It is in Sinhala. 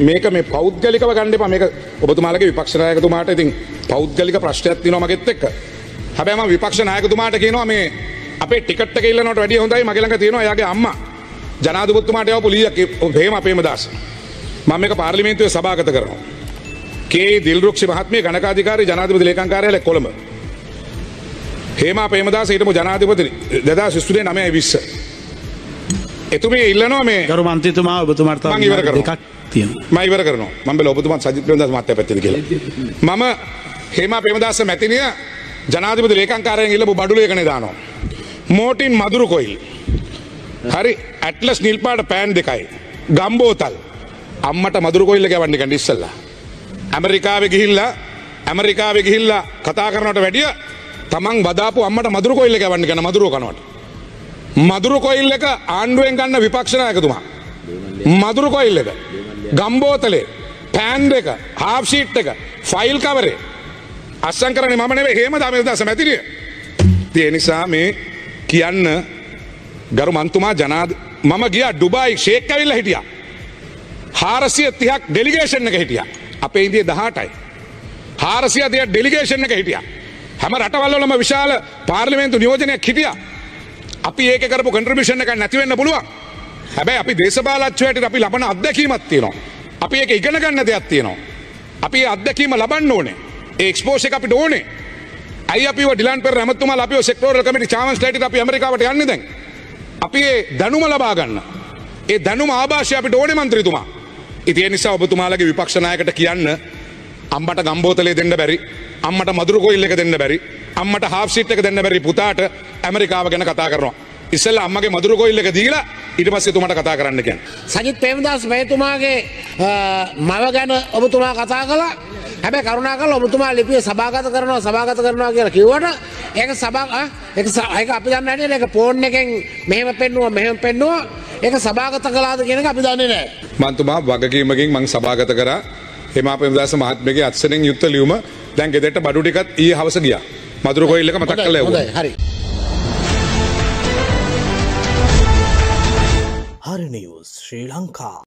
මේක මේ පෞද්ගලිකව ගණ්ඩ එපා මේක ඔබතුමාලගේ විපක්ෂනායකතුමාට ඉතින් පෞද්ගලික ප්‍රශ්නයක් තින මගෙත් එක්ක හැබැම විපක්ෂ නායකතුමාට කියනවා මේ අපේ ටිකට කෙල්ලනට වැඩිය හොඳයි මගලක තියෙනවා යාගේ අම්ම ජනාධපත්තුමාට යව පුලියක් හේම අපේම දස් මම එක පාර්ලිමේන්තුවේ සභාගත කරනවා. කේ දිල්රුක්ෂ මහත්මය ගණකාධිකාරය ජනාධපති ලේකංකාරයල කොළඹ. හේම පේමදාස හිටම ජනාධපති දෙදා ශිස්තුරේ නමය විස්ස. එතුමේ ඉල්ලනවා මේ ගරු මන්ත්‍රතුමා ඔබතුමාට මං ඉවර කරනවා. දෙකක් තියෙන. මයිවර කරන මම ලොබතුමත් සජිත්‍රද මත පැති කියල. මම හෙම පෙමදස මැතිනිය ජනාධපති ලේකංකාරයෙන් ඉල්ලපු බඩුලේකන දානවා. මෝටින් මදුරු කොයිල්. හරි ඇටලස් නිල්පාට පෑන් දෙකයි. ගම්බෝතල් අම්මට මදුරු කොල්ල ගැවන්නි කඩිස්සල්ල. ඇමරිකාව ගිහිල්ල ඇමරිකාව ගිහිල්ල කතා කරනට වැඩිය තමන් බදාපු අම්මට මදුරු කොල්ල ගැවන්න ගැන මදුරුව කනවට. මදුරු කොයිල් එක ආණ්ඩුවෙන් ගන්න විපක්ෂණයකතුමා. මදුරු කොයිල් එක. ගම්බෝතලේ පෑන් එක හාප්ෂීට් එක ෆයිල් කවරේ අස්සං කරන මනේ හෙම දම දස මැතිරිය. තිය නිසා මේ කියන්න ගරු මන්තුමා ජනාද මම ගිය ඩුබයි ශේක් ඇවිල්ල හිටිය. හාරසිය තිහක් ඩෙලිගේෂන් එක හිටිය අපේ ඉදිය දහටයි. හාරසිය තිය ඩෙලිගේෂන් එක හිටිය. හැම රටවල්ලම විශාල පාර්ලිමේන්තු නියෝජනයක් හිටිය. අපි ඒක කරපු කන්ට්‍රමිෂණ එක නැතිවෙන්න පුළුවන්. හැබැයි අපි දේශපාලච්චයට අපි ලබන අත්දැකීමත් තියෙනවා. අපි ඒක ඉගෙන ගන්න දෙයක් තියෙනවා. අපි ඒ අත්දැකීම ලබන්න ඕනේ ඒක්ස්පෝෂ එක අපිට ඕනේ ඇයි අපි ඩිලන් පෙර ඇමතුම අප සෙක්ටෝර කමට චාමස් ලට අපි ඇමරිකාවට යන්න දැන් අපි ඒ දැනුම ලබා ගන්න ඒ දැනුම ආභාෂය අපිට ඕනෙ මන්ත්‍රතුමා ඉතිය නිසා ඔබතුමාලගේ විපක්ෂනායකට කියන්න අම්මට ගම්බෝතලේ දෙන්න බැරි අම්මට මදුරු කොයිල්ල එක දෙන්න බැරි අම්මට හාසිට් එක දෙන්න බැරි පුතාට ඇමරිකාව ගැන කතා කරනවා. ඉස්සල්ල අම්මගේ මදුරු කොයිල්ල එක දීලා ඉට පස්සේ තුමට කතා කරන්න කියන්න සජිත් පේමදස් මේතුමාගේ මව ගැන ඔබතුමා කතා කලා හැබැ කරුණා කල ඔබතුමා ලිපිය සභාගත කරනවා සභාගත කරනවා කියලා කිවට ඒක සභා ඒක අපි දන්නන එක පෝර්න් එකෙන් මෙහෙම පෙන්නුව මෙහෙම පෙන්නවා. ඒක සභාගත කලාද කියෙන අපි දන්නේ නෑ මන්තුමා වගකීමකින් මං සභාගත කර. හෙම පෙදස මහත්මගේ අත්සනෙන් යුත්ත ලියුම. දැන් ගෙදෙට බඩුටිකත් ඒ හවස ගිය මදුර කොයිල්ලක මතක් කල හොඳයි හරි. හරනිවස් ශ්‍රී ලංකා